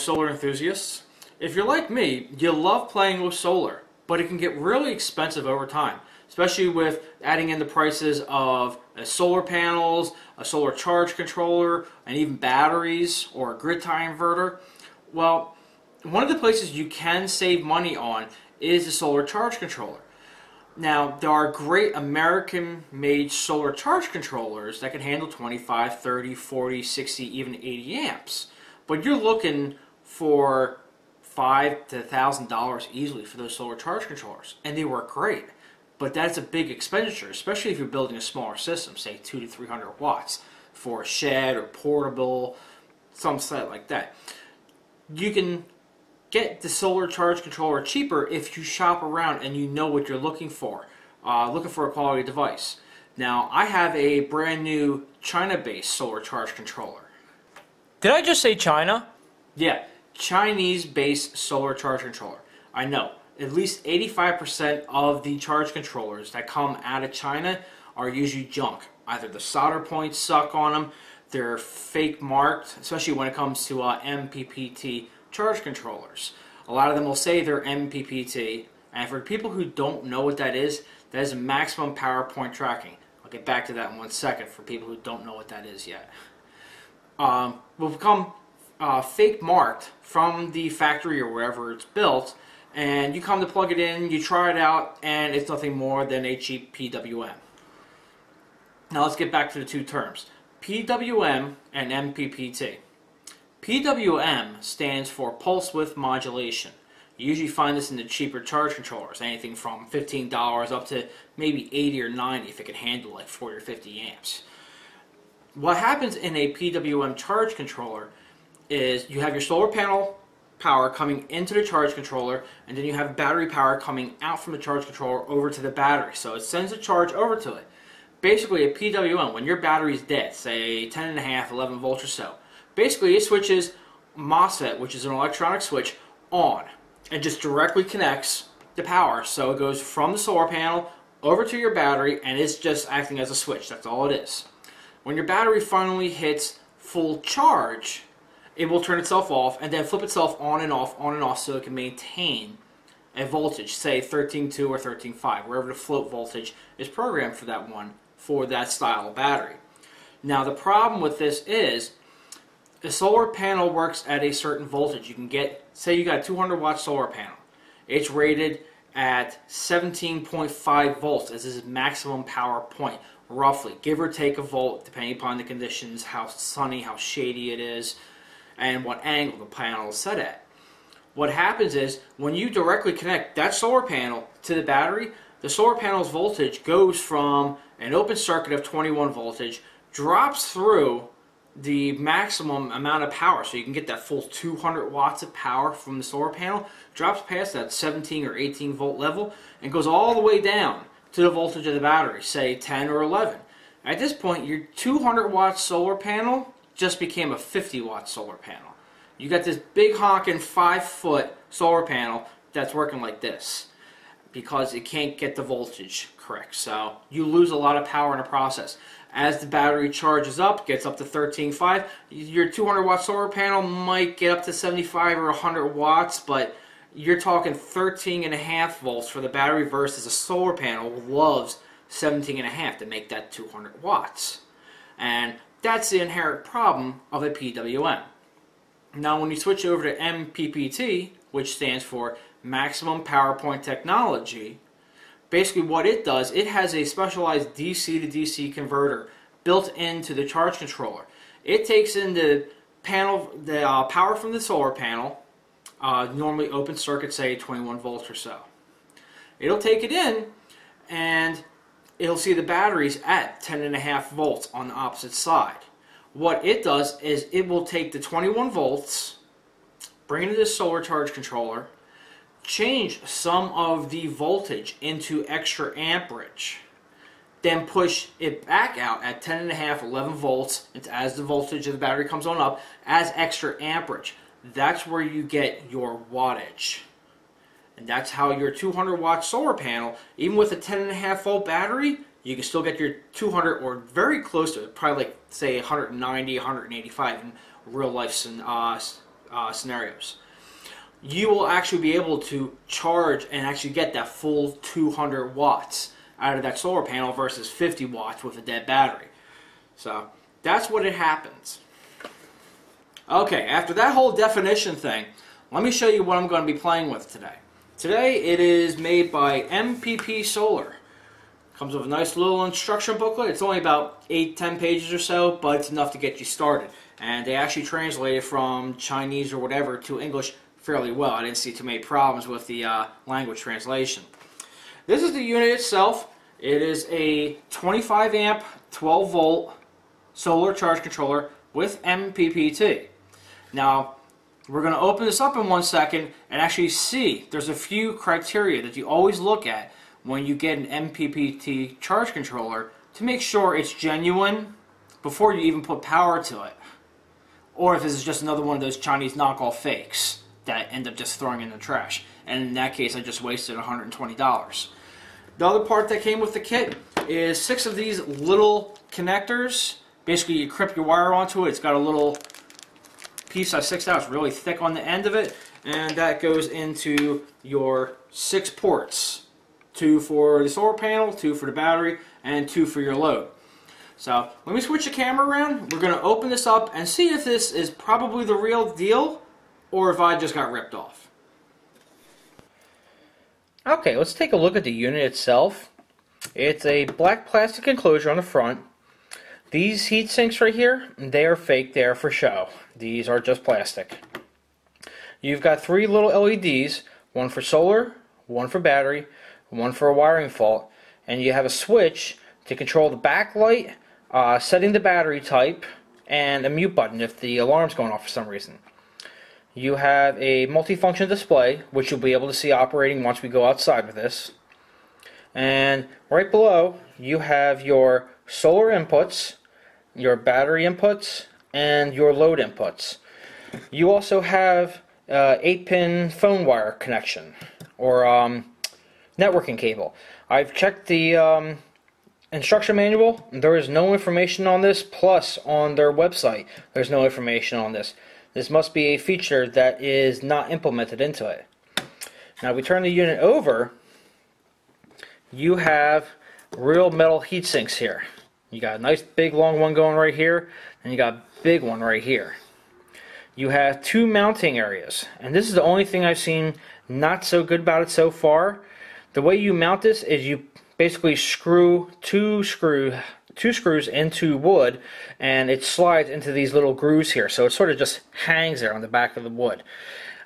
solar enthusiasts. If you're like me, you love playing with solar, but it can get really expensive over time, especially with adding in the prices of uh, solar panels, a solar charge controller, and even batteries or a grid tie inverter. Well, one of the places you can save money on is the solar charge controller. Now, there are great American made solar charge controllers that can handle 25, 30, 40, 60, even 80 amps. But you're looking for five to thousand dollars easily for those solar charge controllers. And they work great. But that's a big expenditure, especially if you're building a smaller system, say two to three hundred watts for a shed or portable, some site like that. You can get the solar charge controller cheaper if you shop around and you know what you're looking for. Uh, looking for a quality device. Now, I have a brand new China-based solar charge controller. Did I just say China? Yeah, Chinese-based solar charge controller. I know. At least 85% of the charge controllers that come out of China are usually junk. Either the solder points suck on them, they're fake marked, especially when it comes to uh, MPPT charge controllers. A lot of them will say they're MPPT, and for people who don't know what that is, that is maximum power point tracking. I'll get back to that in one second for people who don't know what that is yet. Um, will become uh, fake marked from the factory or wherever it's built, and you come to plug it in, you try it out, and it's nothing more than a cheap PWM. Now let's get back to the two terms. PWM and MPPT. PWM stands for pulse width modulation. You usually find this in the cheaper charge controllers, anything from $15 up to maybe 80 or 90 if it can handle like 40 or 50 amps. What happens in a PWM charge controller is you have your solar panel power coming into the charge controller and then you have battery power coming out from the charge controller over to the battery. So it sends a charge over to it. Basically a PWM, when your battery is dead, say 10.5, 11 volts or so, basically it switches MOSFET, which is an electronic switch, on and just directly connects the power. So it goes from the solar panel over to your battery and it's just acting as a switch. That's all it is. When your battery finally hits full charge, it will turn itself off and then flip itself on and off, on and off so it can maintain a voltage, say 13.2 or 13.5, wherever the float voltage is programmed for that one, for that style of battery. Now the problem with this is the solar panel works at a certain voltage. You can get, say you got a 200 watt solar panel. It's rated at 17.5 volts as its maximum power point, roughly, give or take a volt, depending upon the conditions, how sunny, how shady it is, and what angle the panel is set at. What happens is, when you directly connect that solar panel to the battery, the solar panel's voltage goes from an open circuit of 21 voltage, drops through the maximum amount of power so you can get that full 200 watts of power from the solar panel drops past that 17 or 18 volt level and goes all the way down to the voltage of the battery say 10 or 11 at this point your 200 watt solar panel just became a 50 watt solar panel. You got this big honking 5 foot solar panel that's working like this because it can't get the voltage correct. So you lose a lot of power in the process. As the battery charges up, gets up to 13.5, your 200 watt solar panel might get up to 75 or 100 watts, but you're talking 13 and a half volts for the battery versus a solar panel loves 17 and a half to make that 200 watts. And that's the inherent problem of a PWM. Now when you switch over to MPPT, which stands for Maximum Power Point Technology, basically what it does, it has a specialized DC to DC converter built into the charge controller. It takes in the panel, the uh, power from the solar panel, uh, normally open circuit, say 21 volts or so. It'll take it in and it'll see the batteries at 10.5 volts on the opposite side. What it does is it will take the 21 volts, bring it to the solar charge controller, change some of the voltage into extra amperage then push it back out at 10 and a half 11 volts. As the voltage of the battery comes on up as extra amperage. That's where you get your wattage and that's how your 200 watt solar panel even with a 10 and a half volt battery you can still get your 200 or very close to it probably like say 190 185 in real life uh, uh, scenarios. You will actually be able to charge and actually get that full 200 watts out of that solar panel versus 50 watts with a dead battery. So that's what it happens. Okay, after that whole definition thing, let me show you what I'm going to be playing with today. Today it is made by MPP Solar. Comes with a nice little instruction booklet. It's only about 8-10 pages or so, but it's enough to get you started. And they actually translate it from Chinese or whatever to English fairly well. I didn't see too many problems with the uh, language translation. This is the unit itself. It is a 25 amp, 12 volt solar charge controller with MPPT. Now, we're going to open this up in one second and actually see there's a few criteria that you always look at when you get an MPPT charge controller to make sure it's genuine before you even put power to it. Or if this is just another one of those Chinese knockoff fakes that end up just throwing in the trash. And in that case, I just wasted $120. The other part that came with the kit is six of these little connectors. Basically, you clip your wire onto it. It's got a little piece I sixed out. It's really thick on the end of it. And that goes into your six ports. Two for the solar panel, two for the battery, and two for your load. So let me switch the camera around. We're going to open this up and see if this is probably the real deal or if I just got ripped off. Okay, let's take a look at the unit itself. It's a black plastic enclosure on the front. These heat sinks right here, they are fake, they are for show. These are just plastic. You've got three little LEDs, one for solar, one for battery, one for a wiring fault, and you have a switch to control the backlight, uh, setting the battery type, and a mute button if the alarm's going off for some reason. You have a multifunction display, which you'll be able to see operating once we go outside with this. And right below, you have your solar inputs, your battery inputs, and your load inputs. You also have uh, 8-pin phone wire connection, or um, networking cable. I've checked the um, instruction manual. There is no information on this, plus on their website, there's no information on this. This must be a feature that is not implemented into it. Now, if we turn the unit over, you have real metal heat sinks here. You got a nice big long one going right here, and you got a big one right here. You have two mounting areas, and this is the only thing I've seen not so good about it so far. The way you mount this is you basically screw two screw two screws into wood and it slides into these little grooves here so it sort of just hangs there on the back of the wood.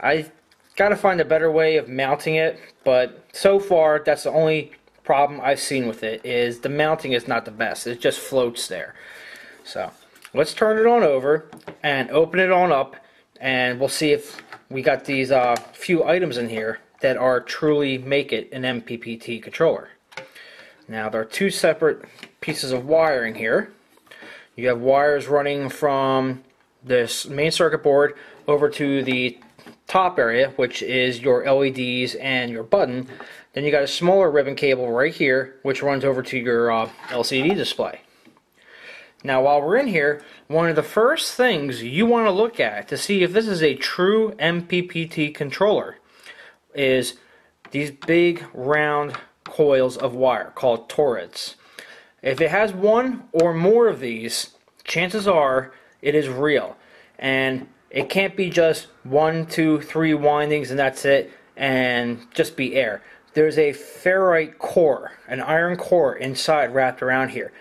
I got to find a better way of mounting it but so far that's the only problem I've seen with it is the mounting is not the best. It just floats there. So let's turn it on over and open it on up and we'll see if we got these uh, few items in here that are truly make it an MPPT controller. Now there are two separate pieces of wiring here. You have wires running from this main circuit board over to the top area, which is your LEDs and your button. Then you got a smaller ribbon cable right here, which runs over to your uh, LCD display. Now, while we're in here, one of the first things you want to look at to see if this is a true MPPT controller is these big round coils of wire called toroids. If it has one or more of these, chances are it is real. And it can't be just one, two, three windings and that's it, and just be air there's a ferrite core, an iron core inside wrapped around here.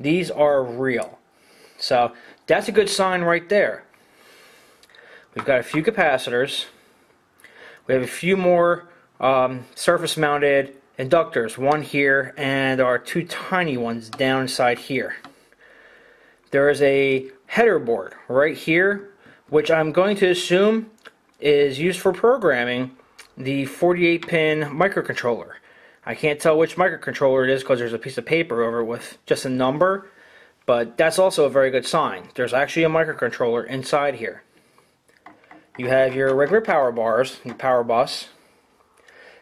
These are real. So that's a good sign right there. We've got a few capacitors. We have a few more um, surface mounted inductors, one here and our two tiny ones down inside here. There is a header board right here, which I'm going to assume is used for programming the 48 pin microcontroller. I can't tell which microcontroller it is because there's a piece of paper over it with just a number, but that's also a very good sign. There's actually a microcontroller inside here. You have your regular power bars, your power bus,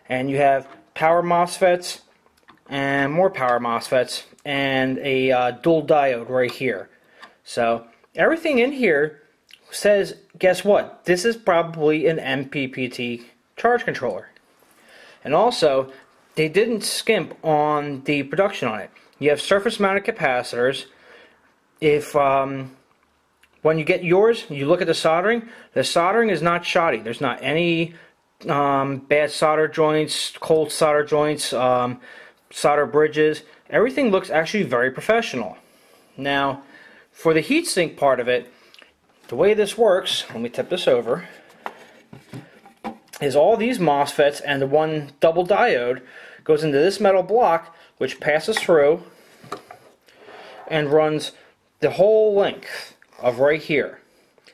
and you have power MOSFETs and more power MOSFETs and a uh, dual diode right here. So everything in here says, guess what? This is probably an MPPT charge controller. And also, they didn't skimp on the production on it. You have surface mounted capacitors. If um, when you get yours, you look at the soldering. The soldering is not shoddy. There's not any um, bad solder joints, cold solder joints, um, solder bridges. Everything looks actually very professional. Now, for the heatsink part of it, the way this works, let me tip this over, is all these MOSFETs and the one double diode goes into this metal block, which passes through and runs the whole length of right here.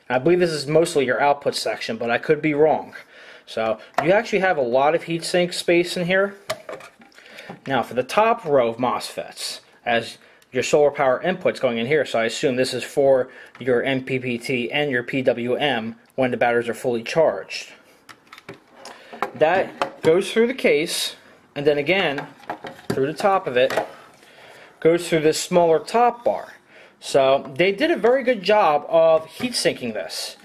I believe this is mostly your output section, but I could be wrong. So you actually have a lot of heatsink space in here. Now for the top row of MOSFETs, as your solar power inputs going in here, so I assume this is for your MPPT and your PWM when the batteries are fully charged. That goes through the case, and then again, through the top of it, goes through this smaller top bar. So they did a very good job of heat sinking this.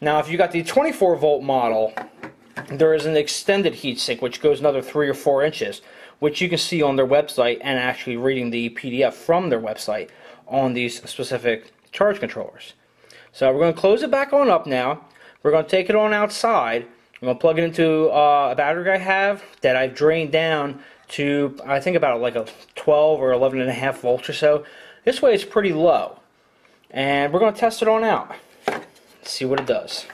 Now if you got the 24 volt model, there is an extended heatsink which goes another three or four inches, which you can see on their website and actually reading the PDF from their website on these specific charge controllers. So we're going to close it back on up now. We're going to take it on outside. I'm to plug it into uh, a battery I have that I've drained down to I think about like a 12 or 11 and a half volts or so. This way it's pretty low. And we're going to test it on out. See what it does.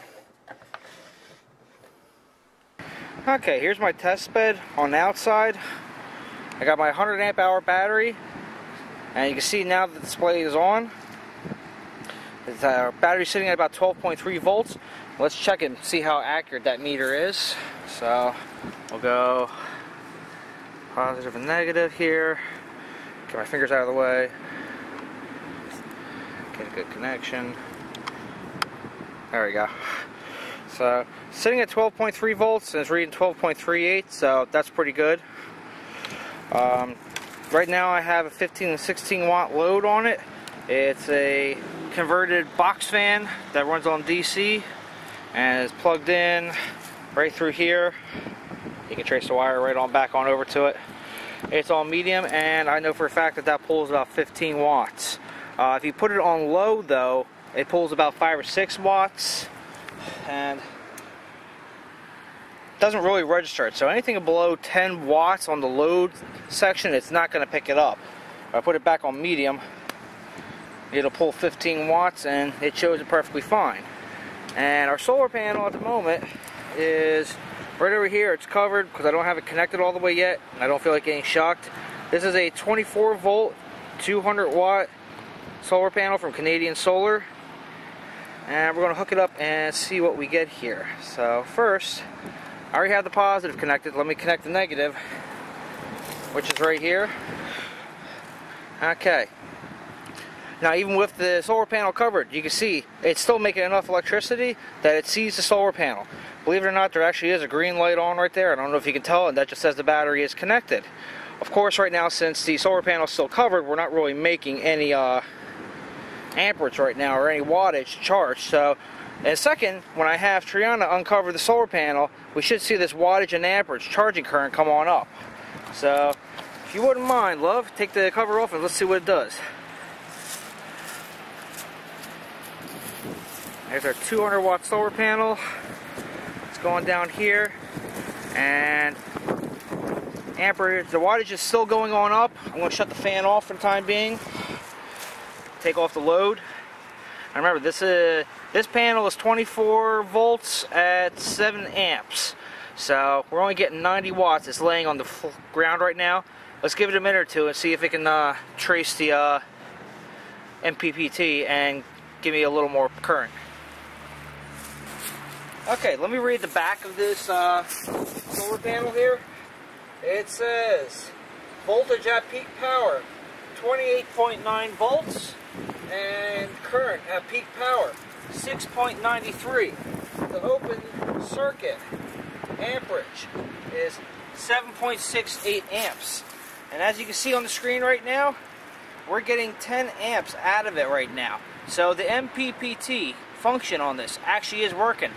Okay, here's my test bed on the outside. I got my 100 amp hour battery, and you can see now the display is on. The uh, battery sitting at about 12.3 volts. Let's check and see how accurate that meter is. So we'll go positive and negative here. Get my fingers out of the way. Get a good connection. There we go. So sitting at 12.3 volts and it's reading 12.38, so that's pretty good. Um, right now I have a 15 and 16 watt load on it. It's a converted box fan that runs on DC and it's plugged in right through here. You can trace the wire right on back on over to it. It's on medium and I know for a fact that that pulls about 15 watts. Uh, if you put it on low though, it pulls about 5 or 6 watts and doesn't really register it. So anything below 10 watts on the load section, it's not going to pick it up. If I put it back on medium, it'll pull 15 watts and it shows it perfectly fine. And our solar panel at the moment is right over here. It's covered because I don't have it connected all the way yet. I don't feel like getting shocked. This is a 24 volt, 200 watt solar panel from Canadian Solar and we're going to hook it up and see what we get here. So first, I already have the positive connected. Let me connect the negative, which is right here. Okay. Now even with the solar panel covered, you can see it's still making enough electricity that it sees the solar panel. Believe it or not, there actually is a green light on right there. I don't know if you can tell, and that just says the battery is connected. Of course, right now, since the solar panel is still covered, we're not really making any uh, amperage right now or any wattage charged. So, and second, when I have Triana uncover the solar panel, we should see this wattage and amperage charging current come on up. So, if you wouldn't mind, love, take the cover off and let's see what it does. There's our 200 watt solar panel. It's going down here. And amperage, the wattage is still going on up. I'm to shut the fan off for the time being take off the load. And remember, this this panel is 24 volts at 7 amps. So we're only getting 90 watts. It's laying on the ground right now. Let's give it a minute or two and see if it can uh, trace the uh, MPPT and give me a little more current. Okay, let me read the back of this uh, solar panel here. It says voltage at peak power 28.9 volts and current at peak power 6.93 the open circuit amperage is 7.68 amps and as you can see on the screen right now we're getting 10 amps out of it right now so the MPPT function on this actually is working.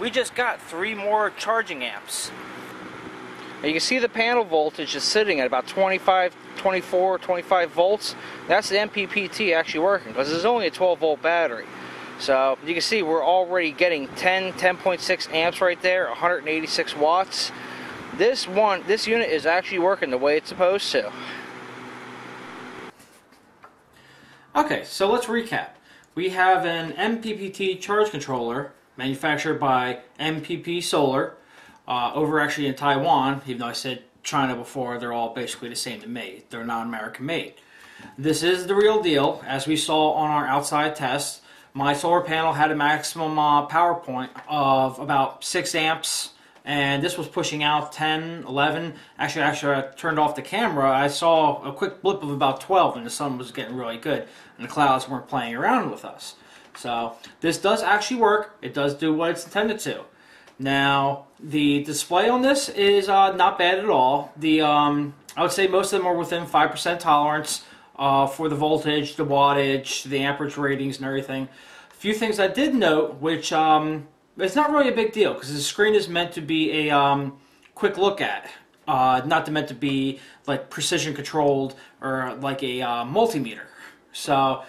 We just got three more charging amps. Now you can see the panel voltage is sitting at about 25, 24, 25 volts. That's the MPPT actually working because it's only a 12 volt battery. So you can see we're already getting 10, 10.6 amps right there, 186 watts. This one, this unit is actually working the way it's supposed to. Okay, so let's recap. We have an MPPT charge controller manufactured by MPP Solar uh, over actually in Taiwan, even though I said China before, they're all basically the same to me. They're not American made. This is the real deal. As we saw on our outside test, my solar panel had a maximum uh, power point of about 6 amps and this was pushing out 10, 11. Actually, after I turned off the camera, I saw a quick blip of about 12, and the sun was getting really good, and the clouds weren't playing around with us. So this does actually work. It does do what it's intended to. Now, the display on this is uh, not bad at all. The um, I would say most of them are within 5% tolerance uh, for the voltage, the wattage, the amperage ratings, and everything. A few things I did note, which um, it's not really a big deal because the screen is meant to be a um, quick look at, uh, not meant to be like precision controlled or like a uh, multimeter. So,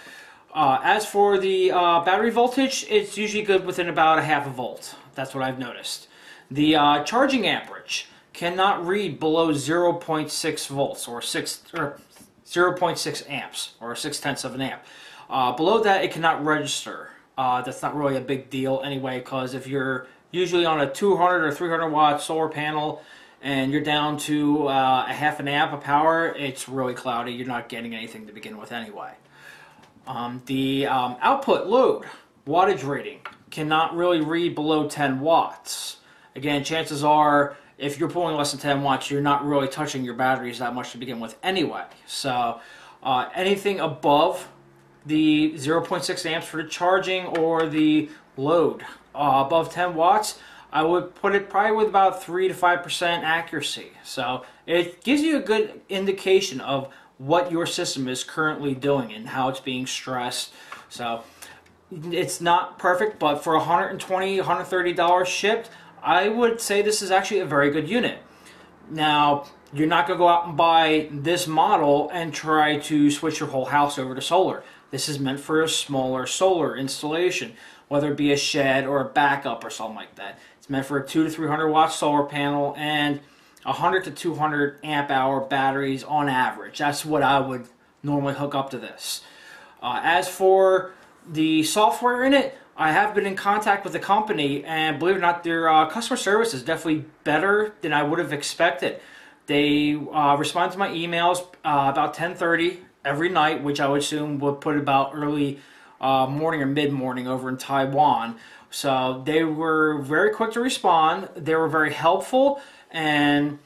uh, as for the uh, battery voltage, it's usually good within about a half a volt. That's what I've noticed. The uh, charging amperage cannot read below 0.6 volts or 6 or 0.6 amps or 6 tenths of an amp. Uh, below that, it cannot register. Uh, that's not really a big deal anyway, because if you're usually on a 200 or 300 watt solar panel and you're down to uh, a half an amp of power, it's really cloudy. You're not getting anything to begin with anyway. Um, the um, output load wattage rating cannot really read below 10 watts. Again, chances are if you're pulling less than 10 watts, you're not really touching your batteries that much to begin with anyway. So uh, anything above the 0.6 amps for the charging or the load uh, above 10 watts, I would put it probably with about 3 to 5% accuracy. So it gives you a good indication of what your system is currently doing and how it's being stressed. So it's not perfect, but for $120, $130 shipped, I would say this is actually a very good unit. Now, you're not going to go out and buy this model and try to switch your whole house over to solar. This is meant for a smaller solar installation, whether it be a shed or a backup or something like that. It's meant for a 2 to 300 watt solar panel and 100 to 200 amp hour batteries on average. That's what I would normally hook up to this. Uh, as for the software in it, I have been in contact with the company, and believe it or not, their uh, customer service is definitely better than I would have expected. They uh, respond to my emails uh, about 10:30 every night, which I would assume would put about early uh, morning or mid morning over in Taiwan. So they were very quick to respond. They were very helpful, and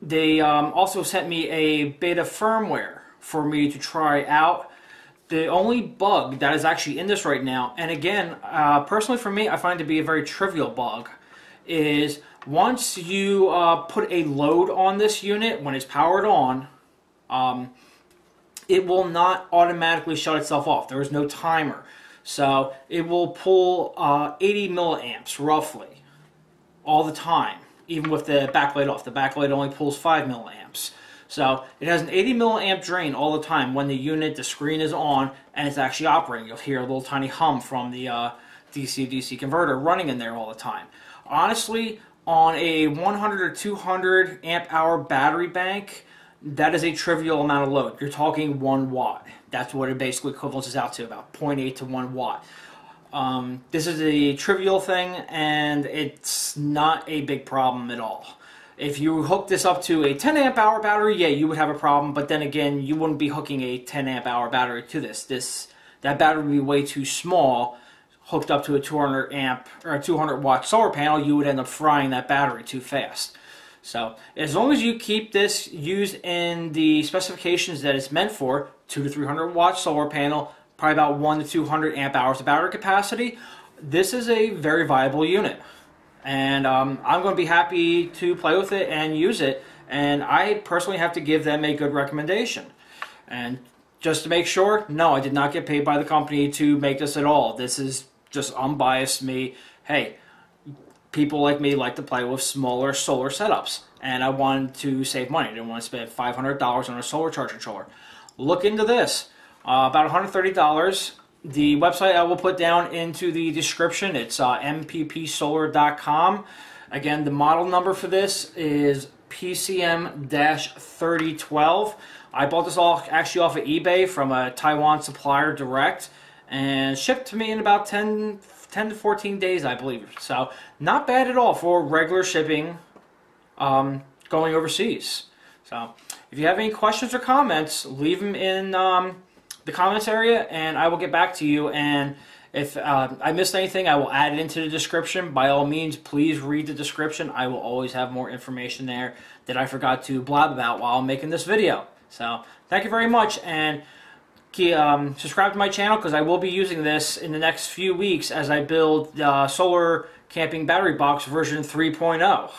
they um, also sent me a beta firmware for me to try out. The only bug that is actually in this right now, and again, uh, personally for me, I find to be a very trivial bug, is once you uh, put a load on this unit when it's powered on, um, it will not automatically shut itself off. There is no timer. So it will pull uh, 80 milliamps roughly all the time, even with the backlight off. The backlight only pulls 5 milliamps. So it has an 80 milliamp drain all the time when the unit, the screen is on and it's actually operating. You'll hear a little tiny hum from the uh, DC DC converter running in there all the time. Honestly, on a 100 or 200 amp hour battery bank, that is a trivial amount of load. You're talking one watt. That's what it basically equivalents out to, about 0.8 to 1 watt. Um, this is a trivial thing, and it's not a big problem at all. If you hook this up to a 10 amp hour battery, yeah, you would have a problem, but then again, you wouldn't be hooking a 10 amp hour battery to this. This That battery would be way too small. Hooked up to a 200 amp or a 200 watt solar panel, you would end up frying that battery too fast. So as long as you keep this used in the specifications that it's meant for, 2 to 300 watt solar panel, probably about 1 to 200 amp hours of battery capacity, this is a very viable unit. And um, I'm going to be happy to play with it and use it. And I personally have to give them a good recommendation. And just to make sure, no, I did not get paid by the company to make this at all. This is just unbiased me. Hey, people like me like to play with smaller solar setups, and I wanted to save money. I didn't want to spend five hundred dollars on a solar charge controller. Look into this. Uh, about one hundred thirty dollars. The website I will put down into the description. It's uh, mppsolar.com. Again, the model number for this is PCM-3012. I bought this all actually off of eBay from a Taiwan supplier direct and shipped to me in about 10, 10 to 14 days, I believe. So not bad at all for regular shipping um, going overseas. So if you have any questions or comments, leave them in um, the comments area and I will get back to you. And if uh, I missed anything, I will add it into the description. By all means, please read the description. I will always have more information there that I forgot to blab about while making this video. So thank you very much and um, subscribe to my channel because I will be using this in the next few weeks as I build uh, solar camping battery box version 3.0.